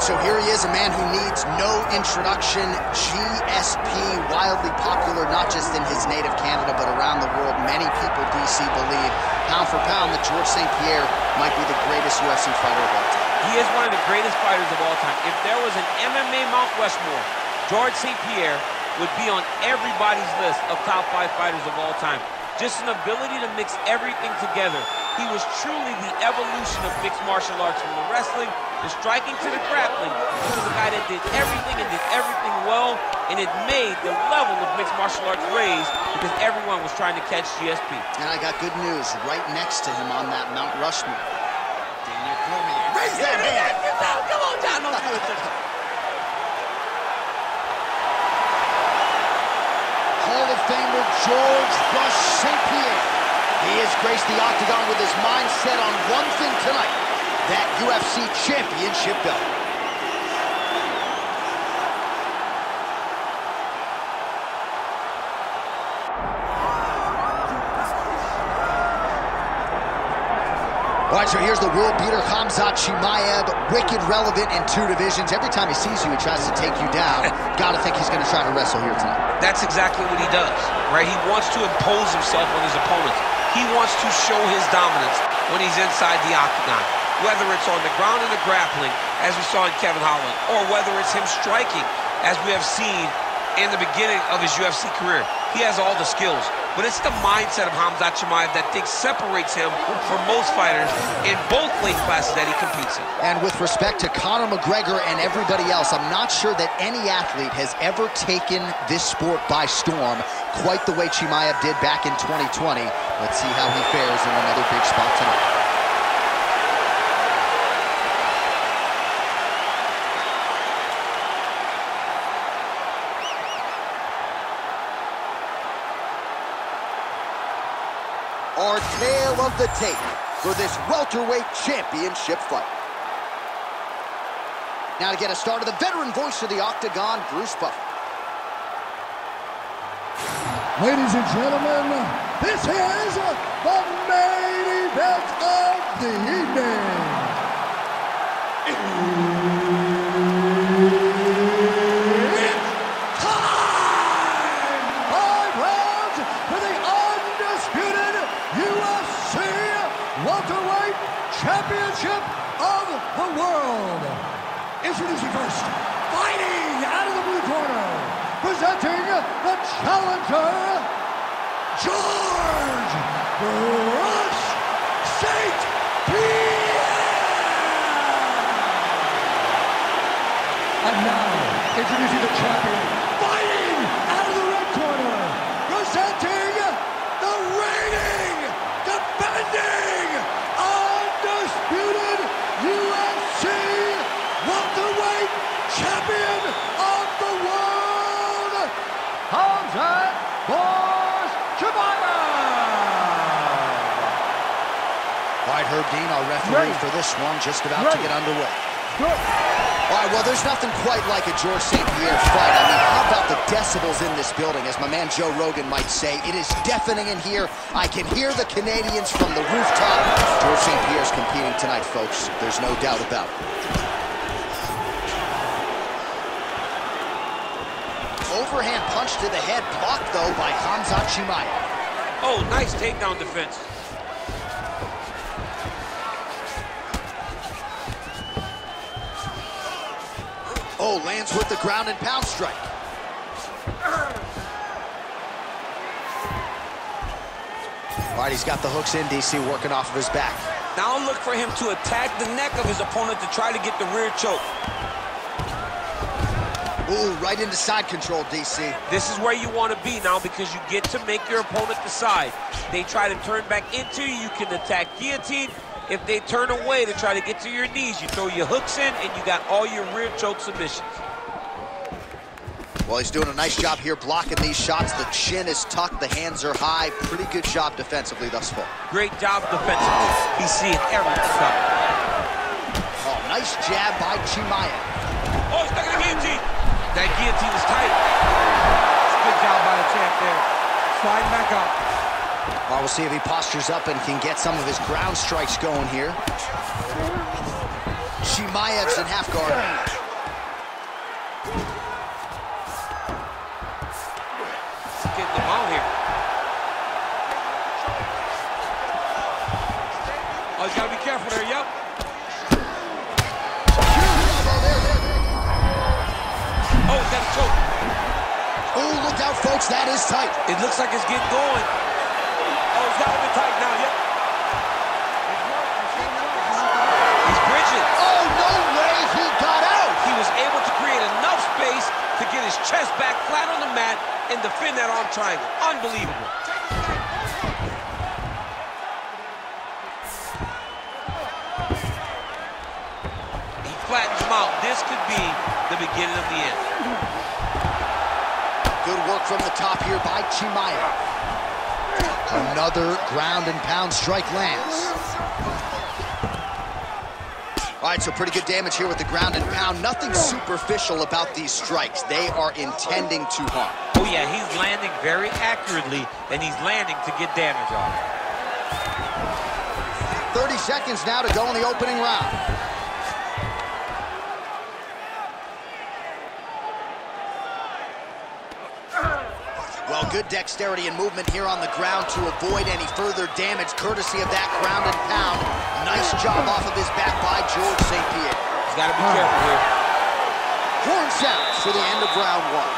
right, so here he is, a man who needs no introduction. GSP, wildly popular not just in his native Canada, but around the world. Many people, DC, believe, pound for pound, that Georges St. Pierre might be the greatest UFC fighter of all time. He is one of the greatest fighters of all time. If there was an MMA Mount Rushmore, Georges St. Pierre would be on everybody's list of top five fighters of all time. Just an ability to mix everything together. He was truly the evolution of mixed martial arts from the wrestling, the striking to the grappling. He was a guy that did everything and did everything well, and it made the level of mixed martial arts raise because everyone was trying to catch GSP. And I got good news right next to him on that Mount Rushmore. Daniel Cormier. Raise that hand! Come on, John, don't do it. Hall of Famer Georges Rush St. Pierre. He has graced the octagon with his mind set on one thing tonight, that UFC championship belt. All right, so here's the world beater, Khamzat Chimaev, wicked relevant in two divisions. Every time he sees you, he tries to take you down. Gotta think he's gonna try to wrestle here tonight. That's exactly what he does, right? He wants to impose himself on his opponents. He wants to show his dominance when he's inside the octagon, whether it's on the ground in the grappling, as we saw in Kevin Holland, or whether it's him striking, as we have seen in the beginning of his UFC career. He has all the skills, but it's the mindset of Khamzat Chimaev that think separates him from most fighters in both weight classes that he competes in. And with respect to Conor McGregor and everybody else, I'm not sure that any athlete has ever taken this sport by storm quite the way Chimaev did back in 2020. Let's see how he fares in another big spot tonight. Tale of the tape for this welterweight championship fight. Now to get us started, the veteran voice of the Octagon, Bruce Buffer. Ladies and gentlemen, this is the main event of the evening. It's time! Five rounds for the undisputed UFC welterweight championship of the world. Introducing first, fighting out of the blue corner, presenting the challenger, Georges Rush St. Pierre. And now, introducing the champion, fighting out of the red corner, presenting the reigning, defending, undisputed UFC welterweight champion of the world, Khamzat Borz Chimaev. All right, Herb Dean, our referee Ready. for this one, just about to get underway. Good. All right, well, there's nothing quite like a Georges St. Pierre fight. I mean, how about the decibels in this building? As my man Joe Rogan might say, it is deafening in here. I can hear the Canadians from the rooftop. Georges St. Pierre's competing tonight, folks. There's no doubt about it. Overhand punch to the head, blocked, though, by Khamzat Chimaev. Oh, nice takedown defense. Oh, lands with the ground and pound strike. All right, he's got the hooks in, DC, working off of his back. Now look for him to attack the neck of his opponent to try to get the rear choke. Ooh, right into side control, DC. This is where you want to be now because you get to make your opponent decide. They try to turn back into you, you can attack guillotine. If they turn away to try to get to your knees, you throw your hooks in and you got all your rear choke submissions. Well, he's doing a nice job here blocking these shots. The chin is tucked, the hands are high. Pretty good job defensively thus far. Great job defensively. He's seeing everything coming. Oh, nice jab by Chimaev. Oh, he's stuck in the guillotine. That guillotine is tight. Good job by the champ there. Sliding back up. Well, we'll see if he postures up and can get some of his ground strikes going here. Chimaev's in half guard. Getting them out here. Oh, he's got to be careful there. Yep. Oh, he's got a choke. Oh, look out, folks. That is tight. It looks like it's getting going. Oh, it's got to be tight now. Yep. He's bridging. Oh, no way he got out. He was able to create enough space to get his chest back flat on the mat and defend that arm triangle. Unbelievable. He flattens him out. This could be the beginning of the end. Good work from the top here by Chimaev. Another ground and pound strike lands. All right, so pretty good damage here with the ground and pound. Nothing superficial about these strikes. They are intending to harm. Oh, yeah, he's landing very accurately, and he's landing to get damage off. 30 seconds now to go in the opening round. Well, good dexterity and movement here on the ground to avoid any further damage, courtesy of that ground and pound. Nice job off of his back by Georges St. Pierre. He's got to be careful here. Horn sounds for the end of round one.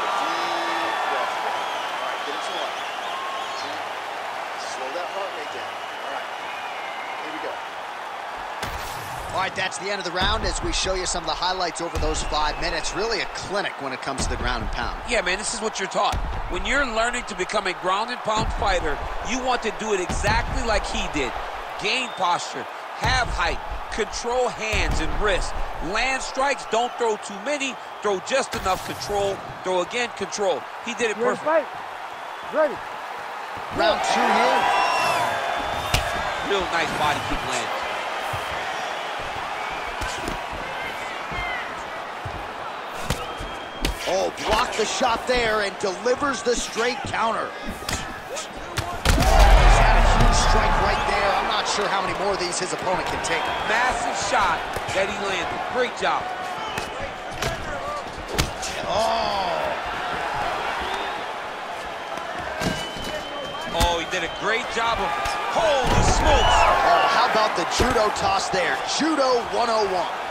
Slow that heart rate down. All right. Here we go. All right, that's the end of the round as we show you some of the highlights over those five minutes. Really a clinic when it comes to the ground and pound. Yeah, man, this is what you're taught. When you're learning to become a ground and pound fighter, you want to do it exactly like he did. Gain posture, have height, control hands and wrists. Land strikes, don't throw too many, throw just enough control, throw again, control. He did it Ready to perfect. fight? Ready. Round two here. Real nice body kick lands. Oh, blocked the shot there and delivers the straight counter. He's had a huge strike right there. I'm not sure how many more of these his opponent can take. Massive shot that he landed. Great job. Oh, Oh, he did a great job of, it. holy smokes. oh, how about the judo toss there? Judo 101.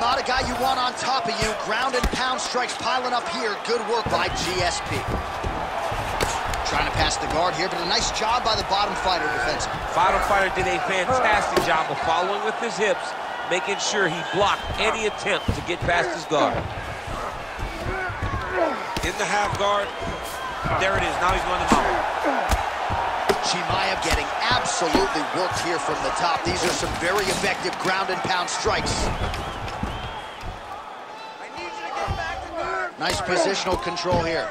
Not a guy you want on top of you. Ground and pound strikes piling up here. Good work by GSP. Trying to pass the guard here, but a nice job by the bottom fighter defensively. Bottom fighter did a fantastic job of following with his hips, making sure he blocked any attempt to get past his guard. In the half guard. There it is. Now he's going to mount. Chimaev getting absolutely worked here from the top. These are some very effective ground and pound strikes. Nice positional control here.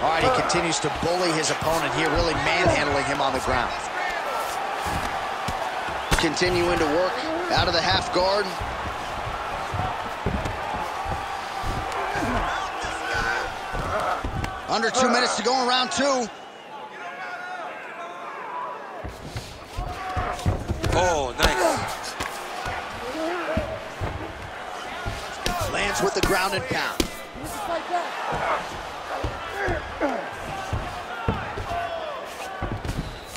All right, he continues to bully his opponent here, really manhandling him on the ground. Continuing to work out of the half guard. Under two minutes to go in round two. Oh, nice. Lands with the ground and pound.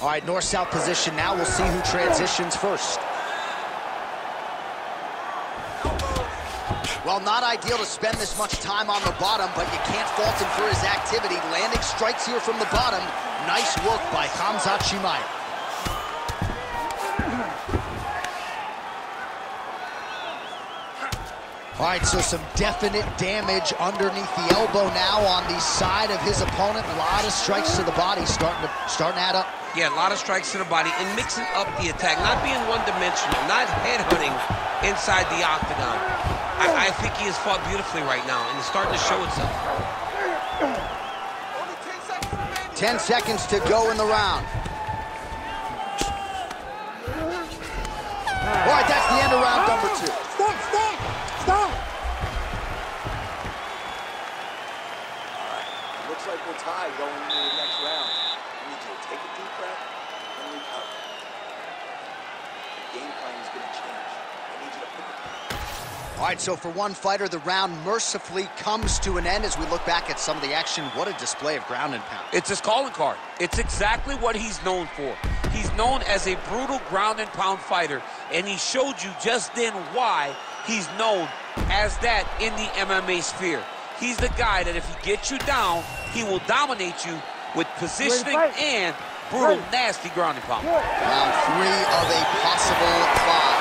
All right, north-south position now. We'll see who transitions first. Well, not ideal to spend this much time on the bottom, but you can't fault him for his activity. Landing strikes here from the bottom. Nice work by Chimaev. All right, so some definite damage underneath the elbow now on the side of his opponent. A lot of strikes to the body starting to starting to add up. Yeah, a lot of strikes to the body and mixing up the attack, not being one-dimensional, not headhunting inside the octagon. I, I think he has fought beautifully right now, and it's starting to show itself. Ten seconds to go in the round. All right, that's the end of round number two. Stop, stop, stop. It looks like we're tied going into the next round. I need you to take a deep breath and recover. The game plan is going to change. I need you to pick it All right, so for one fighter, the round mercifully comes to an end as we look back at some of the action. What a display of ground and pound. It's his calling card. It's exactly what he's known for. He's known as a brutal ground and pound fighter, and he showed you just then why he's known as that in the MMA sphere. He's the guy that if he gets you down, he will dominate you with positioning and brutal, nasty grounding and pound. Round three of a possible five.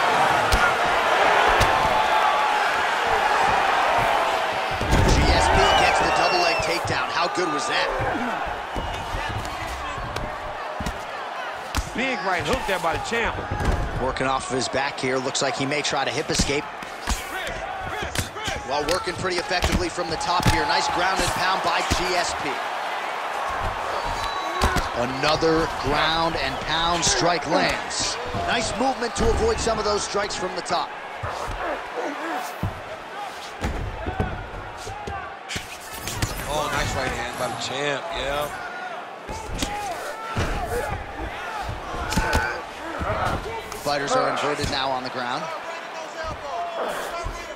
GSP gets the double leg takedown. How good was that? Big right hook there by the champ. Working off of his back here. Looks like he may try to hip escape. While working pretty effectively from the top here. Nice ground and pound by GSP. Another ground and pound strike lands. Nice movement to avoid some of those strikes from the top. Oh, nice right hand by the champ, yeah. Fighters are inverted now on the ground.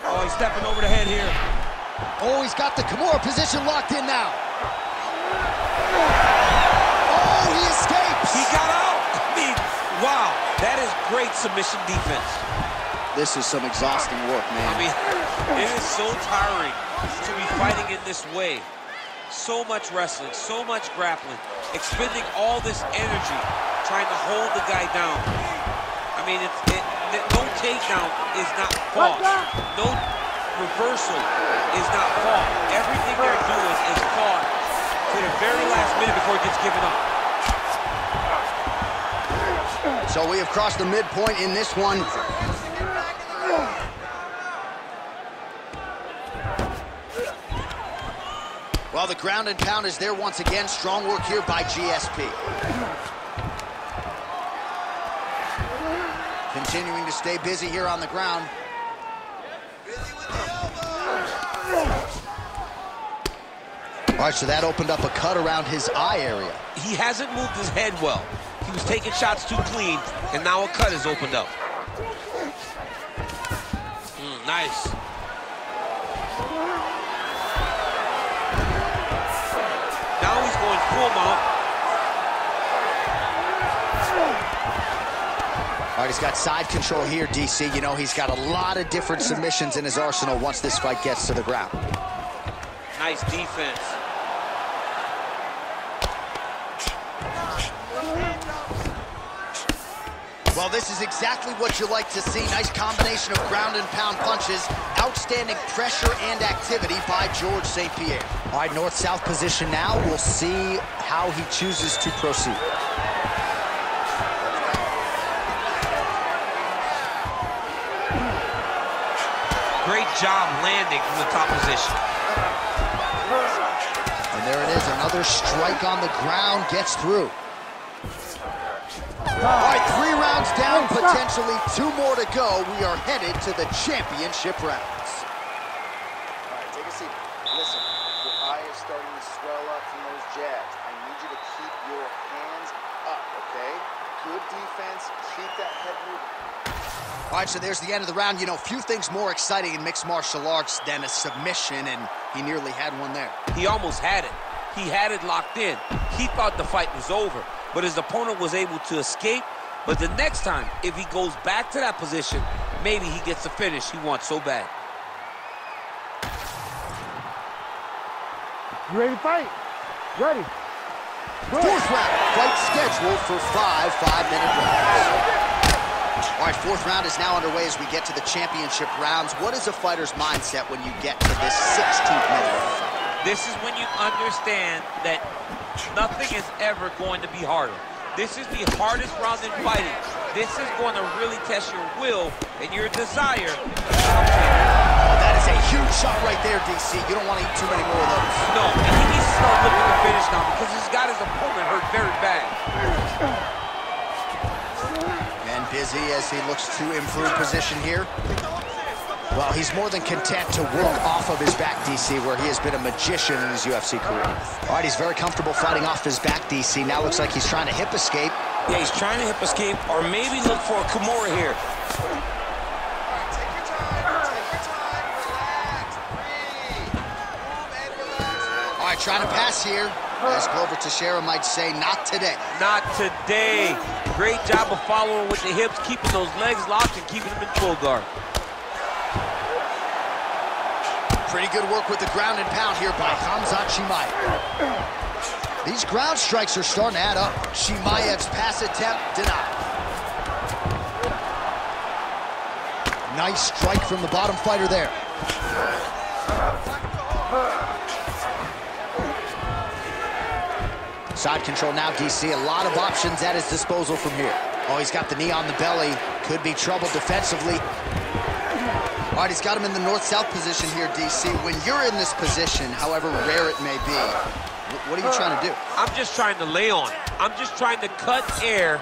Oh, he's stepping over the head here. Oh, he's got the Kimura position locked in now. He. Got out. I mean, wow. That is great submission defense. This is some exhausting work, man. I mean, it is so tiring to be fighting in this way. So much wrestling, so much grappling, expending all this energy trying to hold the guy down. I mean, it's, it, no takedown is not fault. No reversal is not fault. Everything they're doing is fought to the very last minute before it gets given up. So we have crossed the midpoint in this one. Well, the ground and pound is there once again. Strong work here by GSP. Continuing to stay busy here on the ground. All right, so that opened up a cut around his eye area. He hasn't moved his head well. He was taking shots too clean, and now a cut has opened up. Mm, nice. Now he's going full mount. All right, he's got side control here, DC. You know, he's got a lot of different submissions in his arsenal once this fight gets to the ground. Nice defense. Well, this is exactly what you like to see. Nice combination of ground and pound punches. Outstanding pressure and activity by Georges St. Pierre. All right, north-south position now. We'll see how he chooses to proceed. Great job landing from the top position. And there it is, another strike on the ground gets through. All right, three rounds down, potentially two more to go. We are headed to the championship rounds. All right, take a seat. Listen, your eye is starting to swell up from those jabs. I need you to keep your hands up, okay? Good defense. Keep that head moving. All right, so there's the end of the round. You know, few things more exciting in mixed martial arts than a submission, and he nearly had one there. He almost had it. He had it locked in. He thought the fight was over, but his opponent was able to escape. But the next time, if he goes back to that position, maybe he gets the finish he wants so bad. You ready to fight? Ready. Fourth round, fight scheduled for five five-minute rounds. All right, fourth round is now underway as we get to the championship rounds. What is a fighter's mindset when you get to this 16th minute of the fight? This is when you understand that nothing is ever going to be harder. This is the hardest round in fighting. This is going to really test your will and your desire. Oh, that is a huge shot right there, DC. You don't want to eat too many more of those. No, and he needs to start looking to finish now because he's got his opponent hurt very bad. And busy as he looks to improve position here. Well, he's more than content to work off of his back, DC, where he has been a magician in his UFC career. All right, he's very comfortable fighting off his back, DC. Now looks like he's trying to hip escape. Yeah, he's trying to hip escape or maybe look for a Kimura here. All right, trying to pass here. As Glover Teixeira might say, not today. Not today. Great job of following with the hips, keeping those legs locked and keeping them in full guard. Pretty good work with the ground and pound here by Khamzat Chimaev. These ground strikes are starting to add up. Chimaev's pass attempt denied. Nice strike from the bottom fighter there. Side control now, DC. A lot of options at his disposal from here. Oh, he's got the knee on the belly. Could be trouble defensively. All right, he's got him in the north-south position here, DC. When you're in this position, however rare it may be, what are you trying to do? Uh, I'm just trying to lay on. I'm just trying to cut air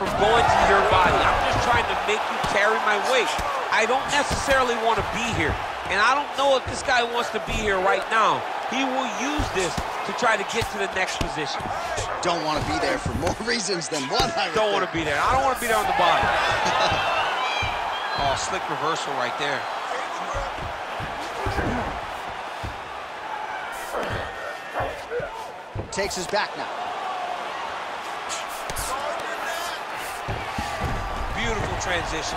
from going to your body. I'm just trying to make you carry my weight. I don't necessarily want to be here. And I don't know if this guy wants to be here right now. He will use this to try to get to the next position. Don't want to be there for more reasons than one. I don't want to be there. I don't want to be there on the bottom. oh, slick reversal right there. Takes his back now. Beautiful transition.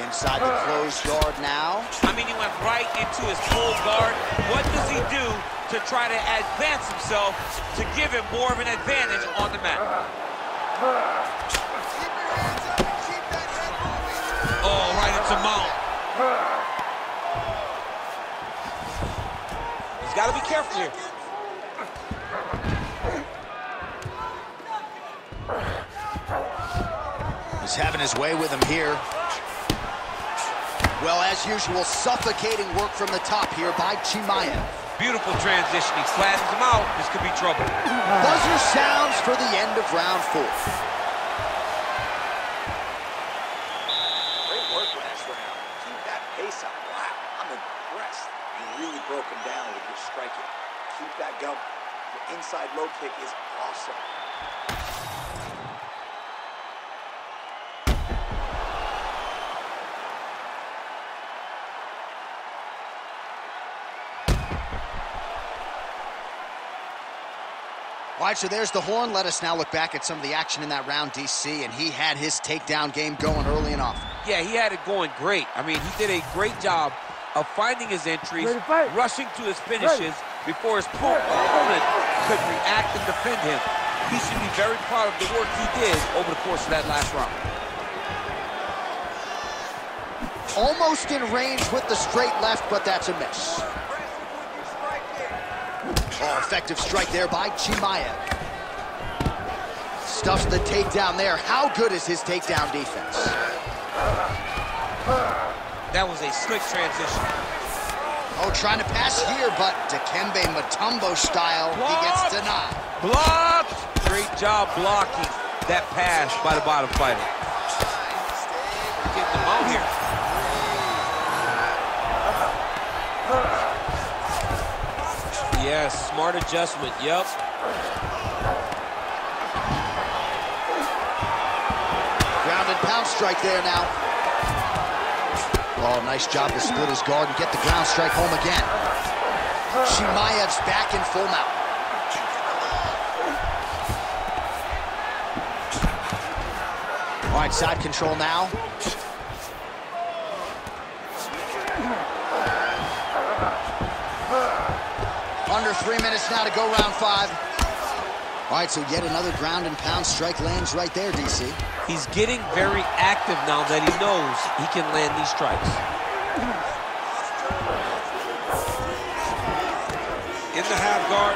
Inside the closed guard now. I mean, he went right into his full guard. What does he do to try to advance himself to give him more of an advantage on the mat? Oh, right into mount. He's got to be careful here. He's having his way with him here. Well, as usual, suffocating work from the top here by Chimaev. Beautiful transition. He flattens him out. This could be trouble. Buzzer sounds for the end of round four. All right, so there's the horn. Let us now look back at some of the action in that round, DC, and he had his takedown game going early and often. Yeah, he had it going great. I mean, he did a great job of finding his entries, rushing to his finishes before his opponent could react and defend him. He should be very proud of the work he did over the course of that last round. Almost in range with the straight left, but that's a miss. Oh, effective strike there by Chimaev. Stuffs the takedown there. How good is his takedown defense? That was a slick transition. Oh, trying to pass here, but Dikembe Mutombo style, Blocked. he gets denied. Blocked! Great job blocking that pass by the bottom fighter. Yes, smart adjustment, yep. Ground and pound strike there now. Oh, nice job to split his guard and get the ground strike home again. Chimaev's back in full mount. All right, side control now. Three minutes now to go round five. All right, so yet another ground and pound strike lands right there, DC. He's getting very active now that he knows he can land these strikes. In the half guard.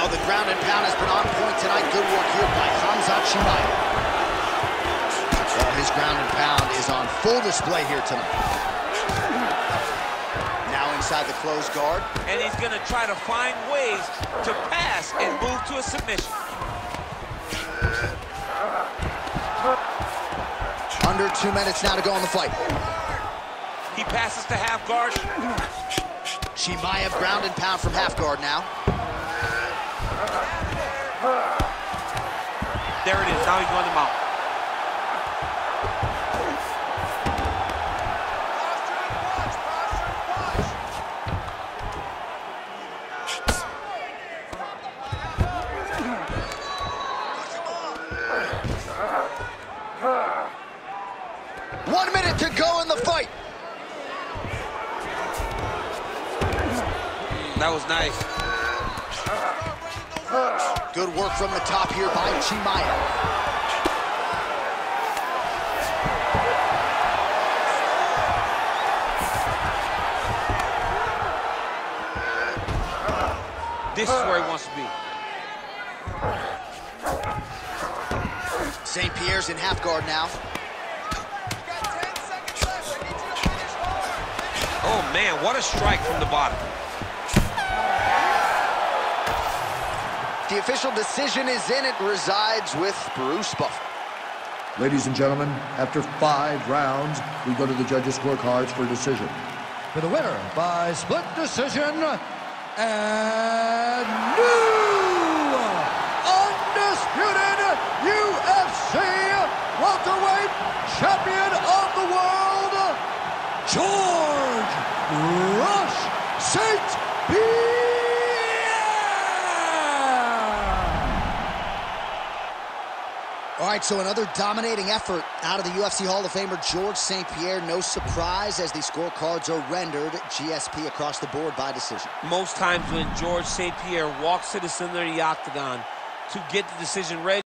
Oh, the ground and pound has been on point tonight. Good work here by Khamzat Chimaev. Well, his ground and pound is on full display here tonight. Inside the closed guard. And he's going to try to find ways to pass and move to a submission. Under two minutes now to go in the fight. He passes to half guard. Chimaev ground and pound from half guard now. There it is. Now he's going to mount. To go in the fight. That was nice. Good work from the top here by Chimaev. This is where he wants to be. St. Pierre's in half guard now. Oh, man, what a strike from the bottom. The official decision is in. It resides with Bruce Buffer. Ladies and gentlemen, after five rounds, we go to the judges' scorecards for a decision. For the winner by split decision, and new undisputed UFC welterweight champion of the world, Georges Rush St. Pierre. All right, so another dominating effort out of the UFC Hall of Famer Georges St. Pierre. No surprise as the scorecards are rendered GSP across the board by decision. Most times when Georges St. Pierre walks to the center of the octagon to get the decision ready,